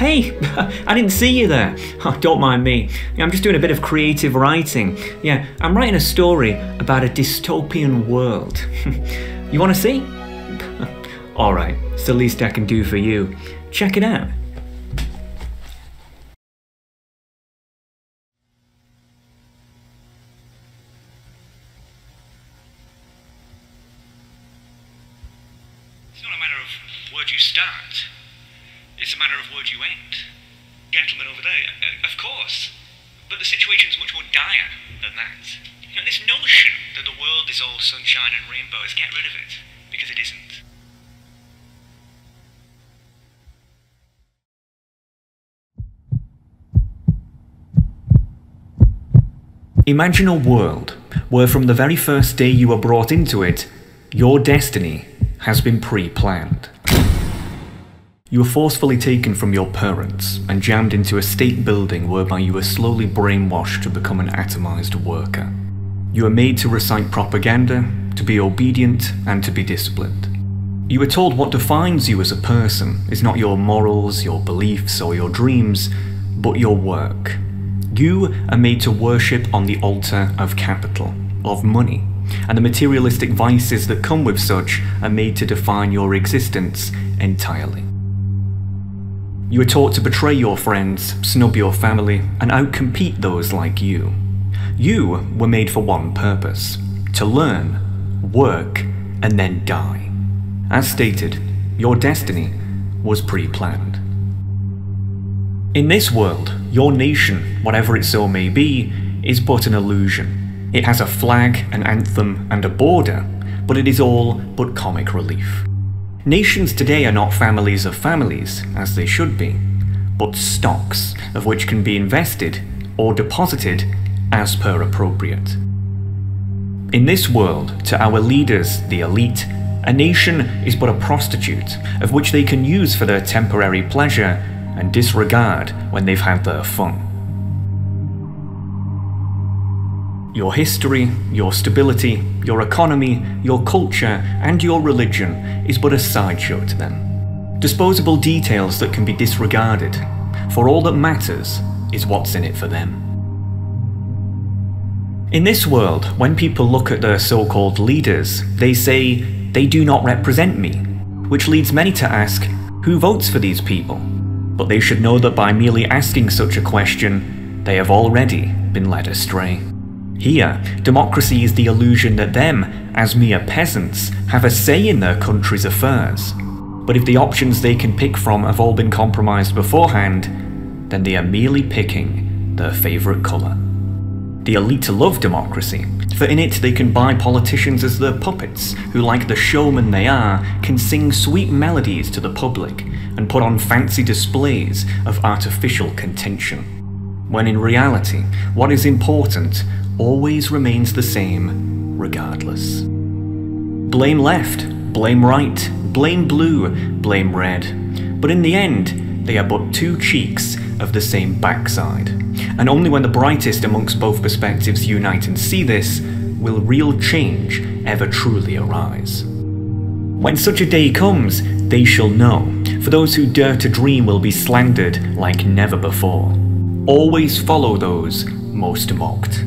Hey, I didn't see you there. Oh, don't mind me. I'm just doing a bit of creative writing. Yeah, I'm writing a story about a dystopian world. you want to see? Alright, it's the least I can do for you. Check it out. It's not a matter of where do you start. It's a matter of where you end. Gentlemen over there, uh, of course. But the situation's much more dire than that. You know, this notion that the world is all sunshine and rainbows, get rid of it. Because it isn't. Imagine a world where from the very first day you were brought into it, your destiny has been pre planned. You were forcefully taken from your parents and jammed into a state building whereby you were slowly brainwashed to become an atomized worker. You were made to recite propaganda, to be obedient, and to be disciplined. You were told what defines you as a person is not your morals, your beliefs, or your dreams, but your work. You are made to worship on the altar of capital, of money, and the materialistic vices that come with such are made to define your existence entirely. You are taught to betray your friends, snub your family, and outcompete those like you. You were made for one purpose to learn, work, and then die. As stated, your destiny was pre planned. In this world, your nation, whatever it so may be, is but an illusion. It has a flag, an anthem, and a border, but it is all but comic relief. Nations today are not families of families, as they should be, but stocks of which can be invested or deposited as per appropriate. In this world, to our leaders, the elite, a nation is but a prostitute of which they can use for their temporary pleasure and disregard when they've had their fun. Your history, your stability, your economy, your culture, and your religion is but a sideshow to them. Disposable details that can be disregarded, for all that matters is what's in it for them. In this world, when people look at their so called leaders, they say, they do not represent me, which leads many to ask, who votes for these people? But they should know that by merely asking such a question, they have already been led astray. Here, democracy is the illusion that them, as mere peasants, have a say in their country's affairs. But if the options they can pick from have all been compromised beforehand, then they are merely picking their favourite colour. The elite love democracy, for in it they can buy politicians as their puppets, who, like the showmen they are, can sing sweet melodies to the public and put on fancy displays of artificial contention. When in reality, what is important always remains the same, regardless. Blame left, blame right, blame blue, blame red. But in the end, they are but two cheeks of the same backside. And only when the brightest amongst both perspectives unite and see this, will real change ever truly arise. When such a day comes, they shall know, for those who dare to dream will be slandered like never before. Always follow those most mocked.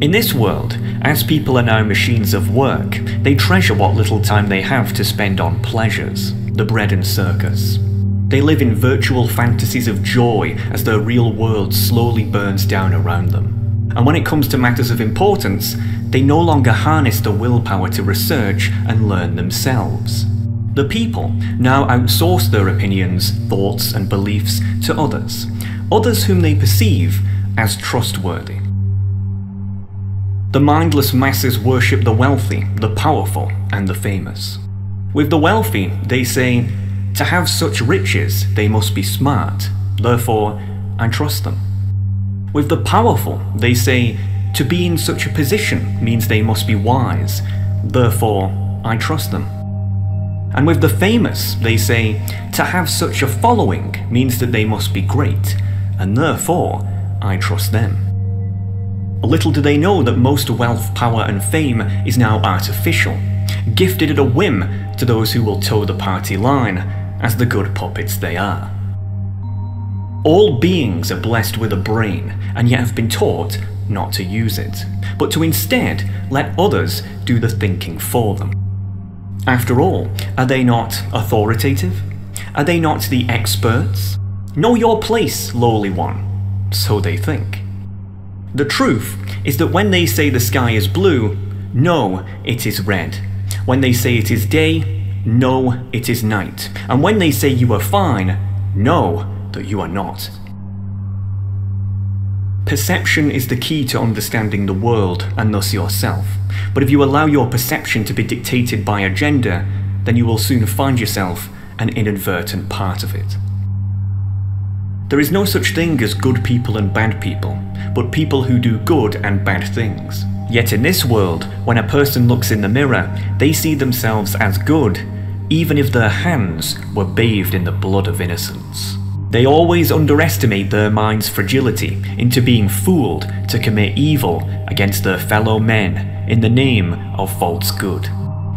In this world, as people are now machines of work, they treasure what little time they have to spend on pleasures, the bread and circus. They live in virtual fantasies of joy as their real world slowly burns down around them. And when it comes to matters of importance, they no longer harness the willpower to research and learn themselves. The people now outsource their opinions, thoughts, and beliefs to others, others whom they perceive as trustworthy. The mindless masses worship the wealthy, the powerful, and the famous. With the wealthy, they say, to have such riches, they must be smart, therefore, I trust them. With the powerful, they say, to be in such a position means they must be wise, therefore, I trust them. And with the famous, they say, to have such a following means that they must be great, and therefore, I trust them. Little do they know that most wealth, power, and fame is now artificial, gifted at a whim to those who will toe the party line, as the good puppets they are. All beings are blessed with a brain and yet have been taught not to use it, but to instead let others do the thinking for them. After all, are they not authoritative? Are they not the experts? Know your place, lowly one. So they think. The truth is that when they say the sky is blue, no, it is red. When they say it is day, no, it is night. And when they say you are fine, no, that you are not. Perception is the key to understanding the world and thus yourself. But if you allow your perception to be dictated by a gender, then you will soon find yourself an inadvertent part of it. There is no such thing as good people and bad people, but people who do good and bad things. Yet in this world, when a person looks in the mirror, they see themselves as good, even if their hands were bathed in the blood of innocents. They always underestimate their mind's fragility into being fooled to commit evil against their fellow men in the name of false good.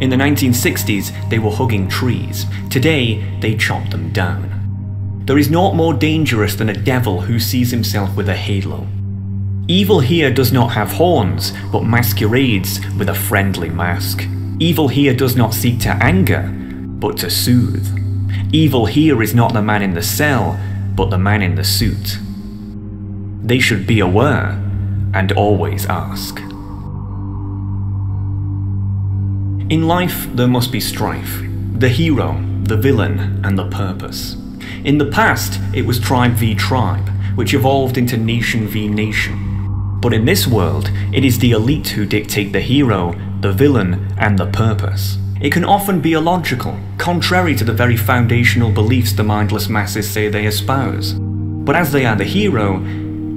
In the 1960s, they were hugging trees. Today, they chop them down. There is naught more dangerous than a devil who sees himself with a halo. Evil here does not have horns, but masquerades with a friendly mask. Evil here does not seek to anger, but to soothe. Evil here is not the man in the cell, but the man in the suit. They should be aware and always ask. In life, there must be strife the hero, the villain, and the purpose. In the past, it was tribe v tribe, which evolved into nation v nation. But in this world, it is the elite who dictate the hero, the villain, and the purpose. It can often be illogical, contrary to the very foundational beliefs the mindless masses say they espouse. But as they are the hero,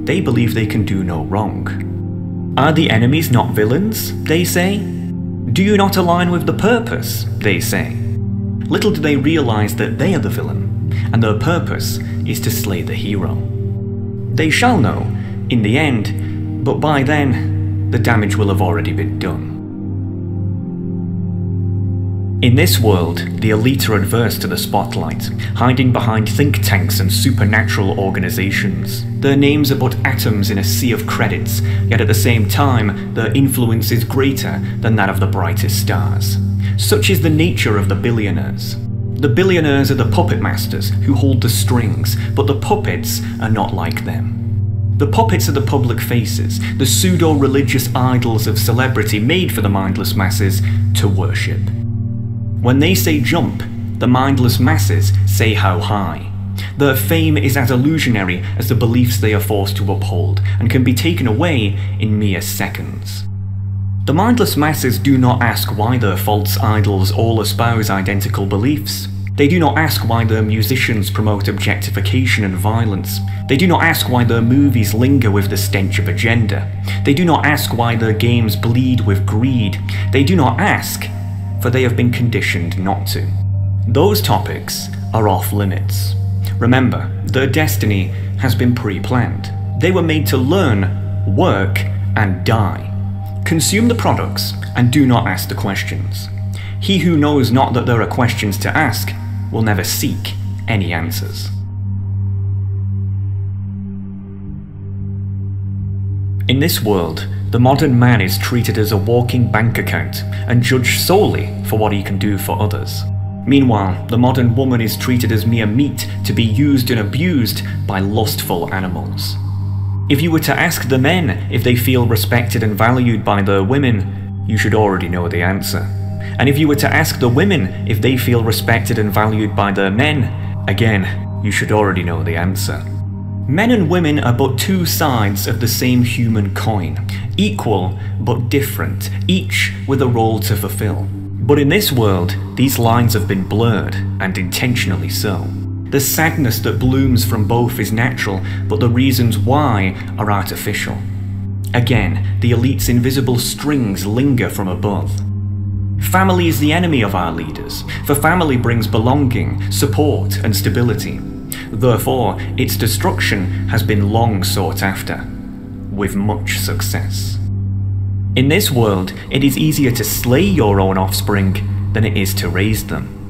they believe they can do no wrong. Are the enemies not villains, they say? Do you not align with the purpose, they say? Little do they realize that they are the villain, and their purpose is to slay the hero. They shall know, in the end, but by then, the damage will have already been done. In this world, the elite are adverse to the spotlight, hiding behind think tanks and supernatural organizations. Their names are but atoms in a sea of credits, yet at the same time, their influence is greater than that of the brightest stars. Such is the nature of the billionaires. The billionaires are the puppet masters who hold the strings, but the puppets are not like them. The puppets are the public faces, the pseudo religious idols of celebrity made for the mindless masses to worship. When they say jump, the mindless masses say how high. Their fame is as illusionary as the beliefs they are forced to uphold, and can be taken away in mere seconds. The mindless masses do not ask why their false idols all espouse identical beliefs. They do not ask why their musicians promote objectification and violence. They do not ask why their movies linger with the stench of agenda. They do not ask why their games bleed with greed. They do not ask for they have been conditioned not to. Those topics are off limits. Remember, their destiny has been pre planned. They were made to learn, work, and die. Consume the products and do not ask the questions. He who knows not that there are questions to ask will never seek any answers. In this world, the modern man is treated as a walking bank account and judged solely for what he can do for others. Meanwhile, the modern woman is treated as mere meat to be used and abused by lustful animals. If you were to ask the men if they feel respected and valued by their women, you should already know the answer. And if you were to ask the women if they feel respected and valued by their men, again, you should already know the answer. Men and women are but two sides of the same human coin, equal but different, each with a role to fulfill. But in this world, these lines have been blurred, and intentionally so. The sadness that blooms from both is natural, but the reasons why are artificial. Again, the elite's invisible strings linger from above. Family is the enemy of our leaders, for family brings belonging, support, and stability. Therefore, its destruction has been long sought after, with much success. In this world, it is easier to slay your own offspring than it is to raise them.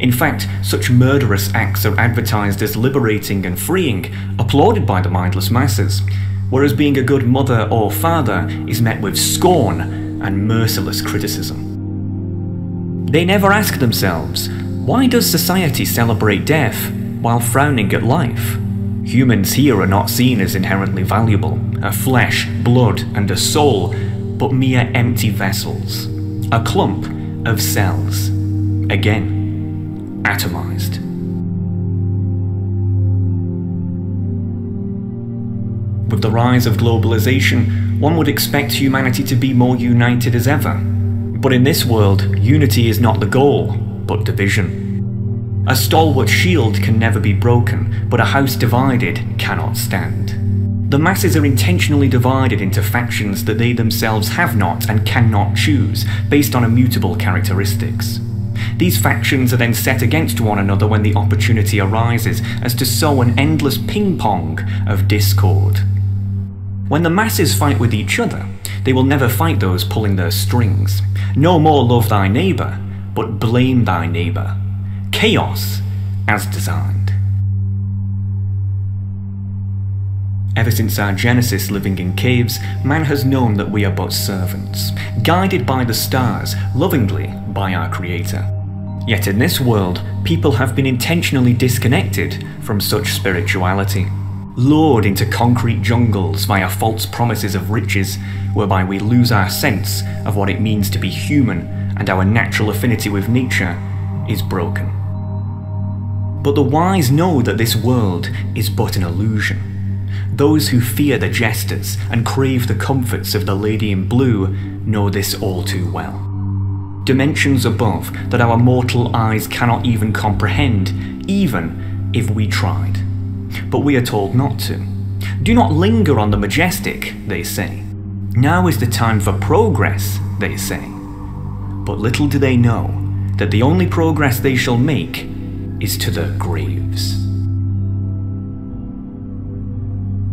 In fact, such murderous acts are advertised as liberating and freeing, applauded by the mindless masses, whereas being a good mother or father is met with scorn and merciless criticism. They never ask themselves, why does society celebrate death while frowning at life? Humans here are not seen as inherently valuable, a flesh, blood, and a soul, but mere empty vessels, a clump of cells. Again, atomized. With the rise of globalization, one would expect humanity to be more united as ever. But in this world, unity is not the goal, but division. A stalwart shield can never be broken, but a house divided cannot stand. The masses are intentionally divided into factions that they themselves have not and cannot choose, based on immutable characteristics. These factions are then set against one another when the opportunity arises as to sow an endless ping pong of discord. When the masses fight with each other, they will never fight those pulling their strings. No more love thy neighbour, but blame thy neighbour. Chaos as designed. Ever since our genesis living in caves, man has known that we are but servants, guided by the stars, lovingly by our Creator. Yet in this world, people have been intentionally disconnected from such spirituality lured into concrete jungles via false promises of riches, whereby we lose our sense of what it means to be human and our natural affinity with nature is broken. But the wise know that this world is but an illusion. Those who fear the jesters and crave the comforts of the lady in blue know this all too well. Dimensions above that our mortal eyes cannot even comprehend, even if we tried but we are told not to. Do not linger on the majestic, they say. Now is the time for progress, they say. But little do they know that the only progress they shall make is to their graves.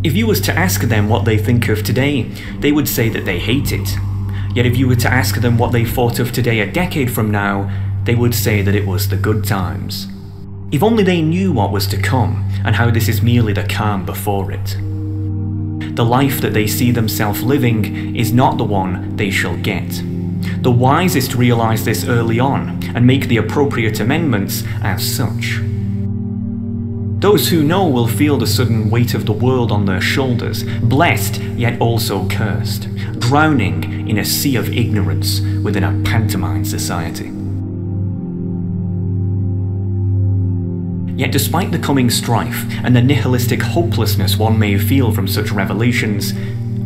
If you was to ask them what they think of today, they would say that they hate it. Yet if you were to ask them what they thought of today a decade from now, they would say that it was the good times. If only they knew what was to come, and how this is merely the calm before it. The life that they see themselves living is not the one they shall get. The wisest realise this early on and make the appropriate amendments as such. Those who know will feel the sudden weight of the world on their shoulders, blessed yet also cursed, drowning in a sea of ignorance within a pantomime society. Yet despite the coming strife and the nihilistic hopelessness one may feel from such revelations,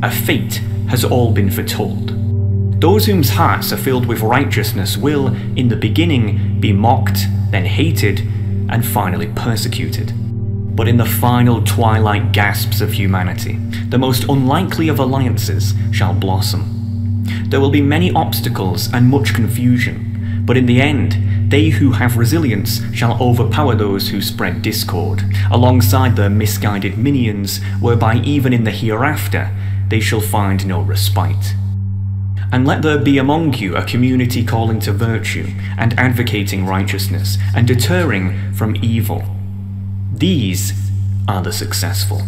a fate has all been foretold. Those whose hearts are filled with righteousness will, in the beginning, be mocked, then hated, and finally persecuted. But in the final twilight gasps of humanity, the most unlikely of alliances shall blossom. There will be many obstacles and much confusion, but in the end, they who have resilience shall overpower those who spread discord, alongside their misguided minions, whereby even in the hereafter they shall find no respite. And let there be among you a community calling to virtue, and advocating righteousness, and deterring from evil. These are the successful.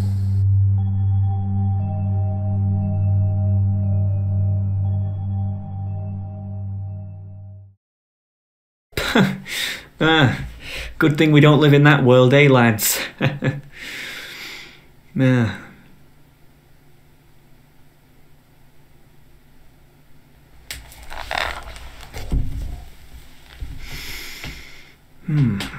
ah, good thing we don't live in that world, eh, lads? ah. Hmm.